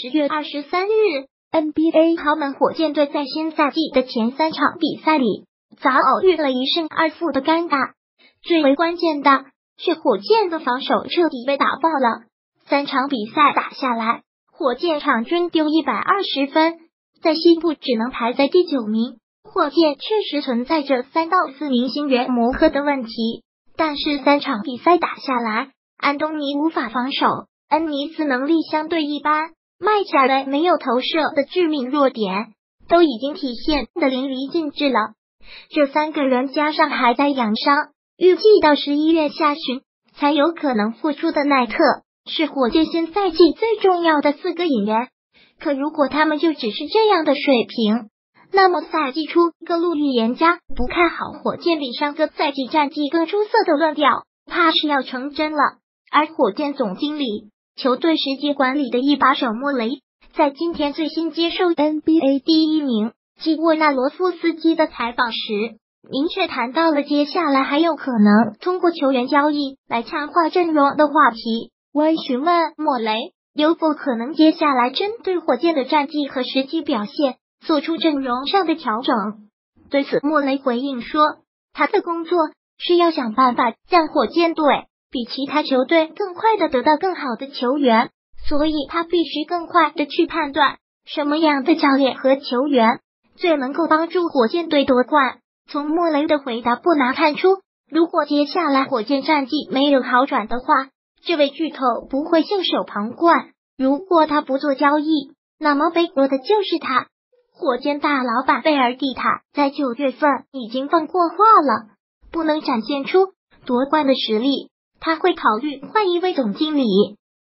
十月二十三日，NBA 豪门火箭队在新赛季的前三场比赛里，早偶遇了一胜二负的尴尬。最为关键的是，火箭的防守彻底被打爆了。三场比赛打下来，火箭场均丢一百二十分，在西部只能排在第九名。火箭确实存在着三到四名新援磨合的问题，但是三场比赛打下来，安东尼无法防守，恩尼斯能力相对一般，麦卡雷没有投射的致命弱点，都已经体现的淋漓尽致了。这三个人加上还在养伤，预计到十一月下旬才有可能复出的奈特，是火箭新赛季最重要的四个引援。可如果他们就只是这样的水平，那么赛季初，各路预言家不看好火箭比上个赛季战绩更出色的论调，怕是要成真了。而火箭总经理、球队实际管理的一把手莫雷，在今天最新接受 NBA 第一名基沃纳罗夫斯基的采访时，明确谈到了接下来还有可能通过球员交易来强化阵容的话题。我询问莫雷有否可能接下来针对火箭的战绩和实际表现。做出阵容上的调整。对此，莫雷回应说：“他的工作是要想办法让火箭队比其他球队更快的得到更好的球员，所以他必须更快的去判断什么样的教练和球员最能够帮助火箭队夺冠。”从莫雷的回答不难看出，如果接下来火箭战绩没有好转的话，这位巨头不会袖手旁观。如果他不做交易，那么背锅的就是他。火箭大老板贝尔蒂塔在九月份已经放过话了，不能展现出夺冠的实力，他会考虑换一位总经理。